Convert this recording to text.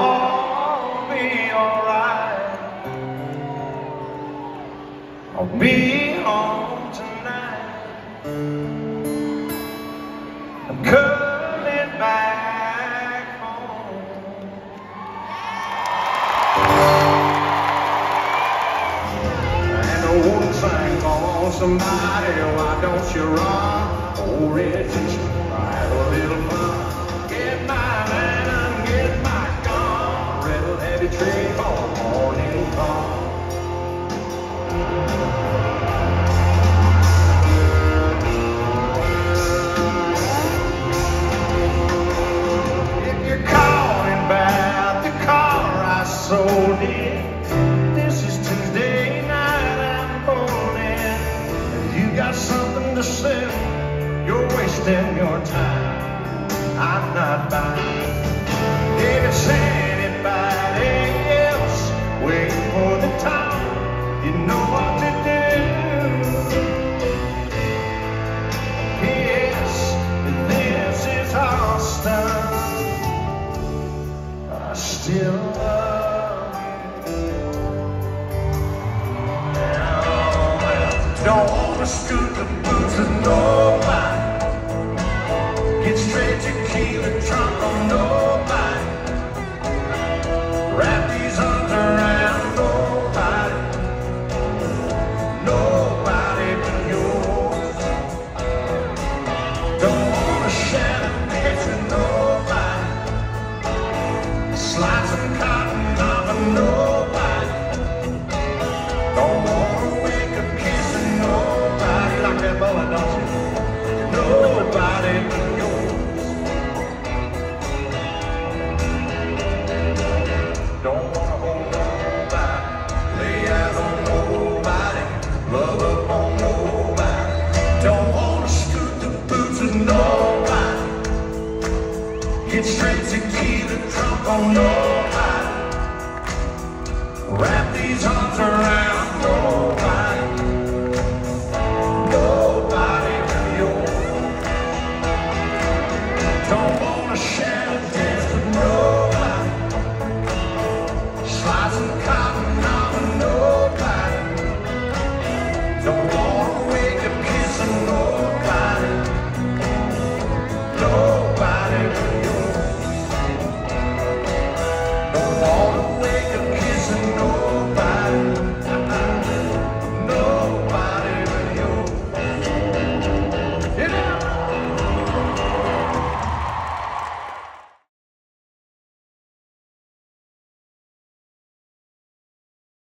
all be alright. I'll be home tonight. I'm coming back home. And I wanna sing for somebody, why don't you run? Oh, Reggie. got something to sell, you're wasting your time. I'm not buying. David said. understood the booze and nobody. Get straight tequila drunk on nobody. Wrap these arms around nobody. Nobody but you. Don't wanna share the bed with nobody. Slice and cotton on a nobody. Get straight to keep the drunk on your mind. Wrap these arms around.